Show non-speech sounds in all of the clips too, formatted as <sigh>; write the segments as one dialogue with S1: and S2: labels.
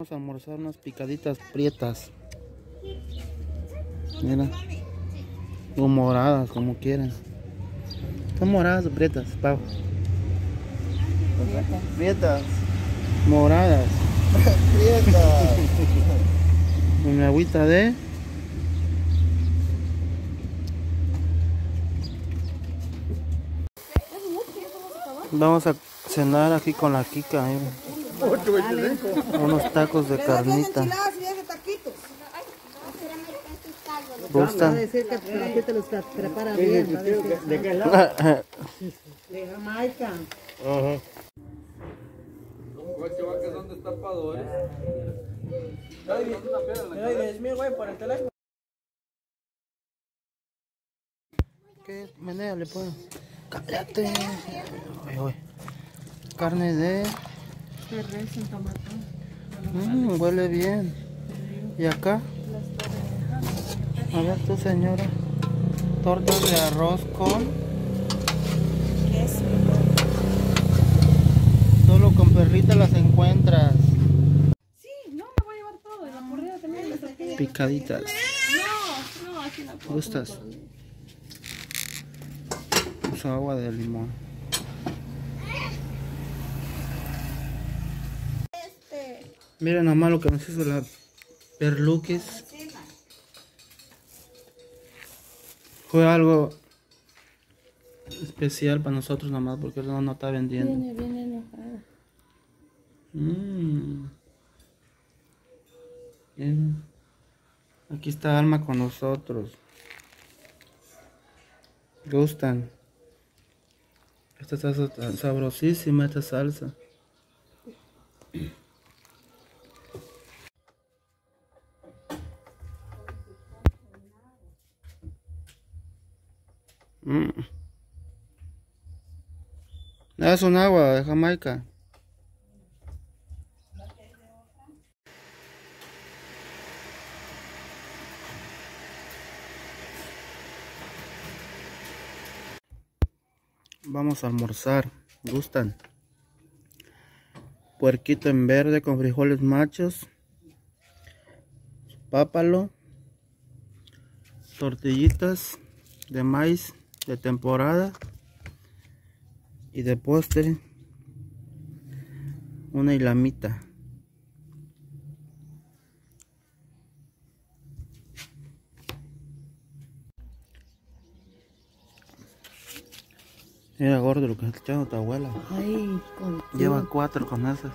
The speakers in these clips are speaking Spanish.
S1: Vamos a almorzar unas picaditas prietas. Mira. O moradas, como quieran. Son moradas o prietas, Pau.
S2: Prietas.
S1: Moradas.
S2: Prietas.
S1: Mi agüita de... Vamos a cenar aquí con la Kika. mira. Unos tacos de carnita. ¿Gustan?
S3: decir que la gente los prepara bien. va a decir. De Jamaica.
S1: ¿Qué? Menéale, pues. Cállate. Ay, ay. Carne de... Mm, huele bien. ¿Y acá? A ver tú, señora. Tortas de arroz con... Solo con perrita las encuentras.
S4: Sí, no, me voy a llevar todo. Y la mordida también. la.
S1: Picaditas.
S4: No, no, así no puedo.
S1: ¿Gustas? Uso agua de limón. Miren nomás lo que nos hizo la perluquis. Fue algo especial para nosotros nomás porque no, no está vendiendo.
S4: Viene bien enojada.
S1: Mm. Bien. Aquí está Alma con nosotros. ¿Gustan? Esta está sabrosísima, esta salsa. Mm. Es un agua de Jamaica. Vamos a almorzar. ¿Gustan? Puerquito en verde con frijoles machos. Pápalo. Tortillitas de maíz de temporada. Y de postre. Una hilamita. Mira gordo lo que está echando tu abuela.
S3: Ay, con...
S1: Lleva cuatro con esas.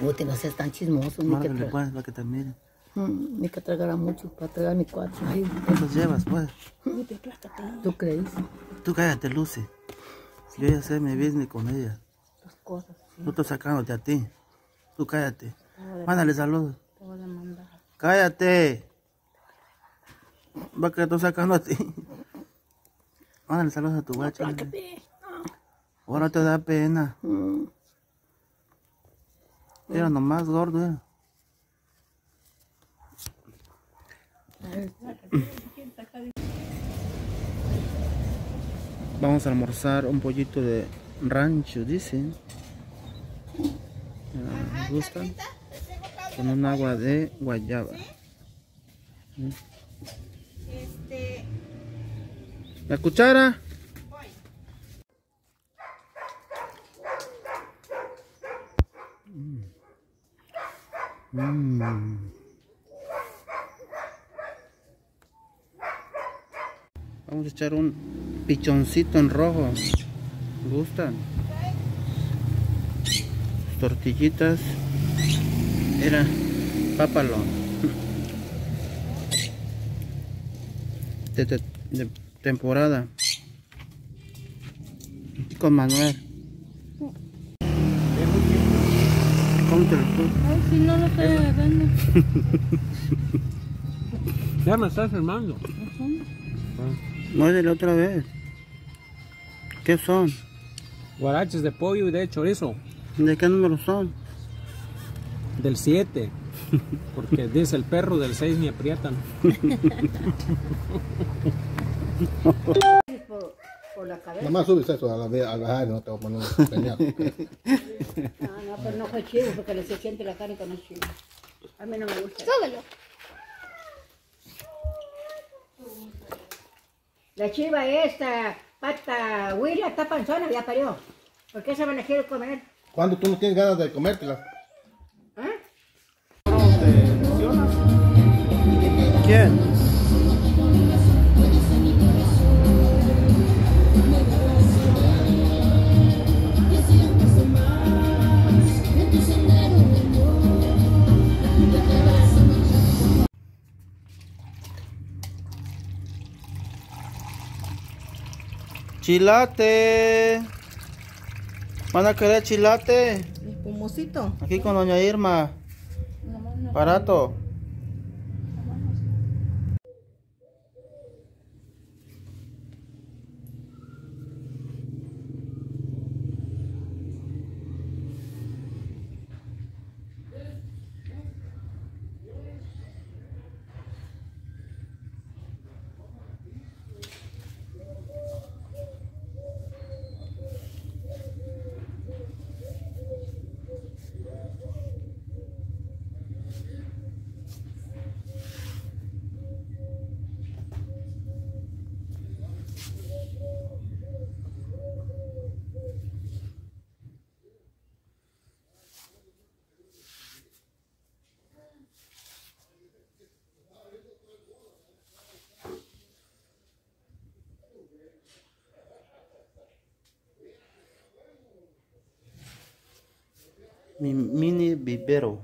S3: Uy, no seas tan chismoso, ni que, tra-
S1: pues, para que te miren.
S3: Mm, ni que tragara mucho para tragar mi cuatro. Ay,
S1: ¿Cuántos llevas pues?
S3: ¿tú crees?
S1: Tú cállate, Lucy. Yo ya sé mi business con ella.
S3: Las cosas.
S1: No estoy sacándote a ti. Tú cállate. Mándale saludos.
S4: Te voy a mandar.
S1: Cállate. Va que estoy sacando a ti. Mándale saludos a tu guacha. Ahora no te da pena.
S3: Mm,
S1: Era nomás gordo. eh. Vamos a almorzar un pollito de rancho, dicen. Ah, ¿Me gustan? Con un agua de guayaba. Mm. ¿La cuchara? Mm. Vamos a echar un pichoncito en rojo. ¿Gustan? Tortillitas. Era pápalo. De, de- de temporada. Con Manuel. Cómetelo tú.
S4: Ay, si no lo estoy agarrando. <laughs>
S5: Ya me estás filmando.
S1: Muérdele otra vez. ¿Qué son?
S5: Guaraches de pollo y de chorizo.
S1: ¿De qué número son?
S5: Del 7. Porque dice el perro del 6 ni aprietan.
S3: por, o la cabeza.
S2: Nada más subes eso a la vez, al bajar, no te voy a poner un peñazo.
S3: No, no, pero no fue chivo porque le se siente la carne con el chivo. A mí no me gusta.
S6: Súbelo.
S3: La chiva esta, pata huila, está panzona, ya parió. ¿Por qué se me la quiere comer?
S2: ¿Cuándo tú no tienes ganas de comértela?
S3: ¿Ah?
S1: ¿Quién? Chilate. ¿Van a querer chilate?
S6: Espumosito.
S1: Aquí con doña Irma. Barato. Mi mini vivero.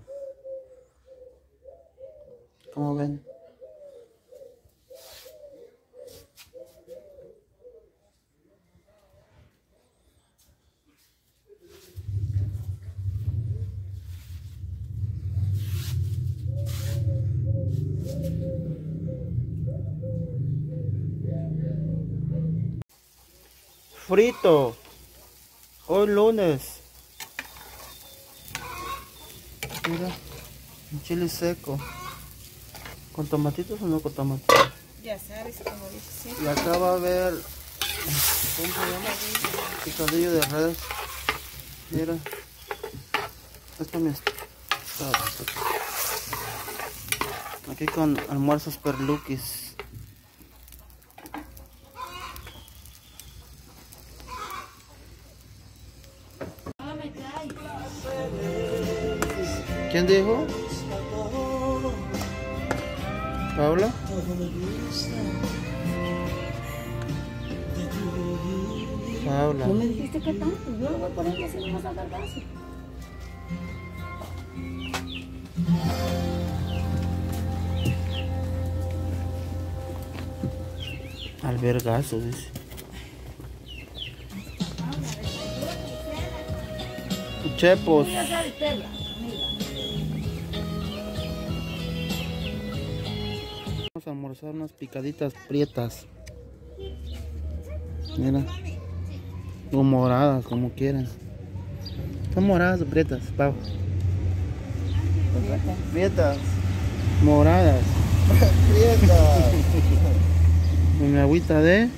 S1: ¿Cómo ven? Frito. Hoy lunes. Mira, un chile seco. ¿Con tomatitos o no con tomatitos?
S6: Ya sabes, como dice
S1: Y acá va a haber. ¿Cómo se llama? Picadillo de res. Mira. Esto me está. Aquí con almuerzos perluquis. ¿Quién dijo? ¿Paula? Paula.
S3: ¿No me dijiste que tanto? Yo lo voy a poner así, no vas a dar caso.
S1: Albergazo, dice. Chepos. Vamos a almorzar unas picaditas prietas. Mira. O moradas, como quieran. Son moradas o prietas, Pau.
S2: Prietas.
S1: Moradas. <laughs>
S2: Prietas. <laughs>
S1: Con mi agüita de